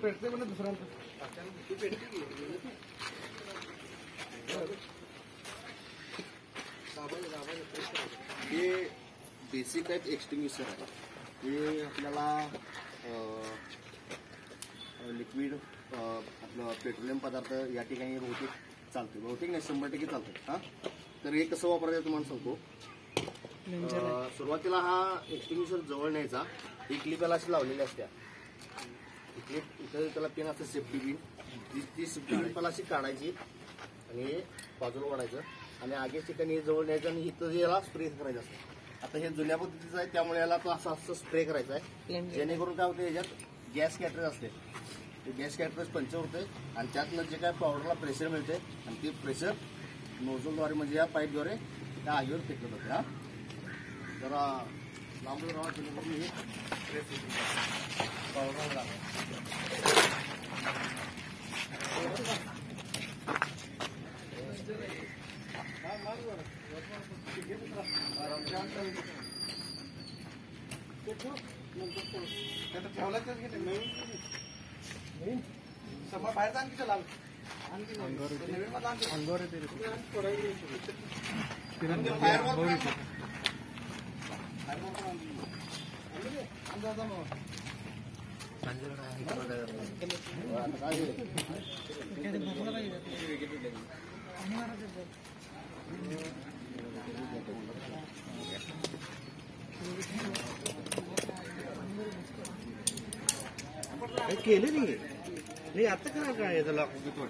पेटते म्हणजे दुसऱ्यांचं हे बेसिक टाईप एक्सटिंग्विशर आहे हे आपल्याला लिक्विड आपलं पेट्रोलियम पदार्थ या ठिकाणी बहुतेक चालते बहुतेक नाही शंभर टक्के चालतं हां? तर हे कसं वापरायचं तुम्हाला सांगतो. अं, सुरुवातीला हा एक्सटिंग्विशर जवळ न्यायचा. ही क्लिप याला अशी लावलेली असत्या. ही क्लिप इथं त्याला पिन असतं सेफ्टी पिन ती ती क्लिप मला अशी काढायची आणि हे बाजूला ओढायचं. आणि आगेच ठिकाणी हे जवळ न्यायचं आणि इथं जे याला स्प्रे करायचं असतं. आता हे जुन्या पद्धतीचं आहे त्यामुळे याला तो असं असं स्प्रे करायचा आहे. जेणेकरून काय होतं याच्यात गॅस कॅटरेज असते. ते गॅस कॅटरेज पंचर होते आणि त्यातनं जे काय पावडरला प्रेशर मिळते आणि ते प्रेशर नोझलद्वारे म्हणजे या पाईपद्वारे त्या आगीवर फेकलं जाते हा. जरा लांब राहा जेणेकरून हे. प्रेस पावडर लागेल त्याचं ठेवलं नवीन समोर बाहेर आणखी नवीन मध्ये आणखी अंगावर केलं नाही नाही आता काय काय याचं लाकूड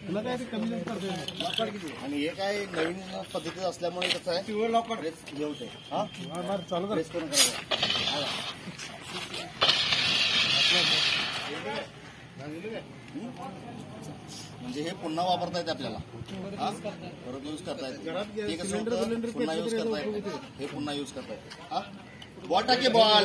तुला काय कमी जास्त करतोय आणि हे काय नवीन पद्धतीचं असल्यामुळे कसं आहे? पिवळ लॉक प्रेस हे होते हा? मार चालू कर. प्रेस करून करायचं म्हणजे हे पुन्हा वापरता येते आपल्याला. हा? परत यूज करता येते हे कसं होतं? पुन्हा यूज करता येते हे पुन्हा यूज करता येते हा? बॉल टाके बॉल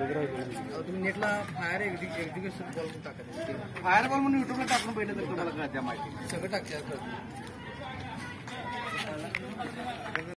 तुम्ही नेटला फायर एक्झिक्युशन कॉल टाकत फायर बॉल म्हणून युट्यूबला टाकून पहिलं तर तुम्हाला कळत्या माहिती. सगळं टाकते